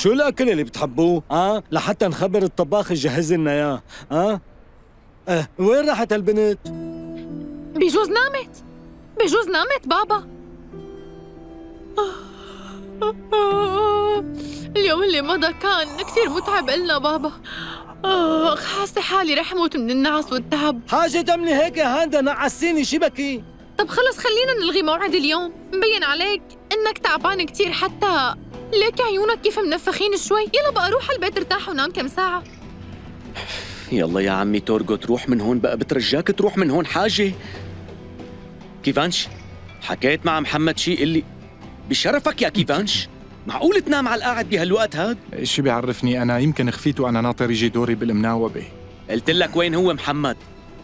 شو الأكل اللي بتحبوه؟ آه؟ لحتى نخبر الطباخ يجهز لنا اياه آه؟ آه وين راحت البنت بجوز نامت. بجوز نامت بابا. اليوم اللي مضى كان كثير متعب إلنا بابا. أخ حاسة حالي رح موت من النعس والتعب. حاجة تعملي هيك يا هاندا؟ نعسيني شبكي. طب خلص خلينا نلغي موعد اليوم. مبين عليك إنك تعبان كثير حتى ليك عيونك كيف منفخين شوي؟ يلا بقى روح البيت ارتاح ونام كم ساعة. يلا يا عمي تورجو تروح من هون بقى بترجاك تروح من هون حاجة. كيفانش؟ حكيت مع محمد شي اللي بشرفك يا كيفانش؟ معقول تنام على القاعد بهالوقت هاد؟ شو بيعرفني أنا؟ يمكن خفيت وأنا ناطر يجي دوري بالمناوبة. قلت لك وين هو محمد؟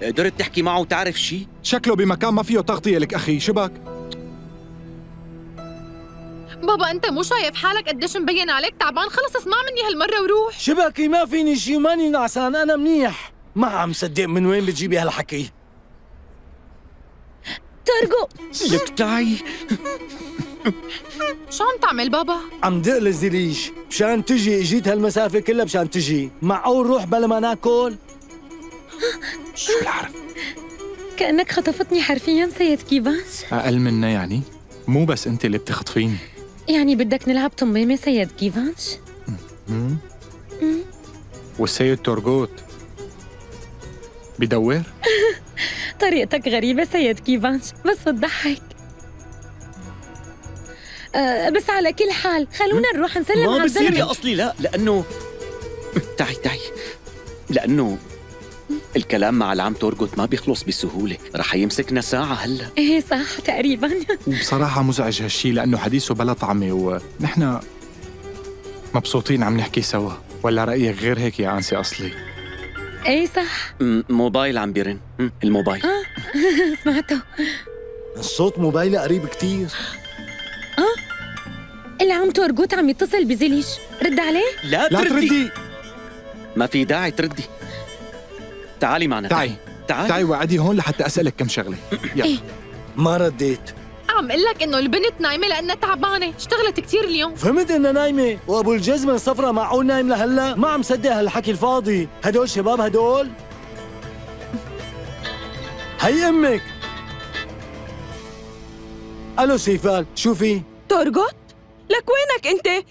قدرت تحكي معه وتعرف شي؟ شكله بمكان ما فيه تغطية لك أخي شبك بابا انت مو شايف حالك قديش مبين عليك؟ تعبان خلص اسمع مني هالمرة وروح. شبكي ما فيني شي وماني نعسان أنا منيح. ما عم صدق من وين بتجيبي هالحكي. ترجو. لك تعي شو عم تعمل بابا؟ عم دق الزريش مشان تجي اجيت هالمسافة كلها مشان تجي. معقول روح بلا ما ناكل. شو بالعرف كأنك خطفتني حرفيا سيد كيفانش أقل منا يعني. مو بس أنت اللي بتخطفيني. يعني بدك نلعب طميمة سيد كيفانش؟ والسيد تورغوت بدور طريقتك غريبة سيد كيفانش بس بتضحك. أه بس على كل حال خلونا نروح نسلم ما على بصير يا أصلي لا لأنه تعي تعي. لأنه الكلام مع العم تورغوت ما بيخلص بسهولة. رح يمسكنا ساعة هلا. إيه صح تقريبا. وبصراحة مزعج هالشي لأنه حديثه بلا طعمة ونحن مبسوطين عم نحكي سوا. ولا رأيك غير هيك يا أنسي أصلي؟ إيه صح. موبايل عم بيرن. الموبايل. سمعته. الصوت موبايلي قريب كتير. العم تورجوت عم يتصل بزليش. رد عليه؟ لا, لا تردي. ما في داعي تردي. تعالي معنا. تعي. تعالي. تعي وقعدي هون لحتى أسألك كم شغلة. يلا. ما رديت. عم قل لك إنه البنت نايمة لأنها تعبانة. اشتغلت كثير اليوم. فهمت إنها نايمة؟ وأبو الجزمة الصفرا معقول نايم لهلا؟ ما عم صدق هالحكي الفاضي. هدول شباب هدول. هي أمك. ألو سيفال شوفي تورغوت؟ لك وينك أنت؟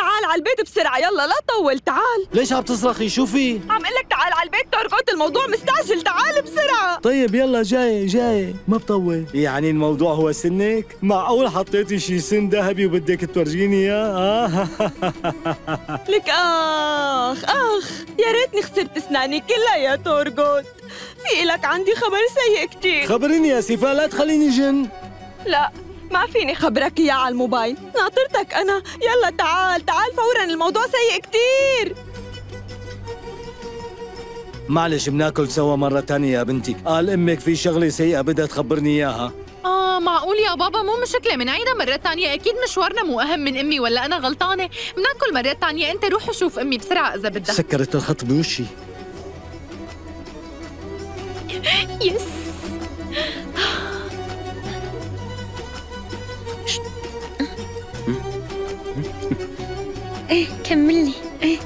تعال على البيت بسرعة. يلا لا طول تعال. ليش عم تصرخي؟ شوفي عم قلك تعال على البيت تورغوت الموضوع مستعجل. تعال بسرعة. طيب يلا جاي جاي. ما بطول. يعني الموضوع هو سنك؟ معقول حطيتي شي سن ذهبي وبدك تورجيني إياه؟ آه. لك أخ أخ يا ريتني خسرت اسناني كلها يا تورغوت. في إلك عندي خبر سيء كتير. خبريني يا سيفال لا تخليني جن. لا. ما فيني خبرك اياه على الموبايل. ناطرتك أنا. يلا تعال تعال فورا الموضوع سيء كتير. معلش بناكل سوا مرة تانية يا بنتي. قال أمك في شغلة سيئة بدها تخبرني إياها. آه معقول يا بابا؟ مو مشكلة منعيدها مرة تانية. أكيد مشوارنا مو أهم من أمي ولا أنا غلطانة؟ بناكل مرة تانية. أنت روح وشوف أمي بسرعة إذا بدك سكرت الخط بوشي. يس. كملي إيه.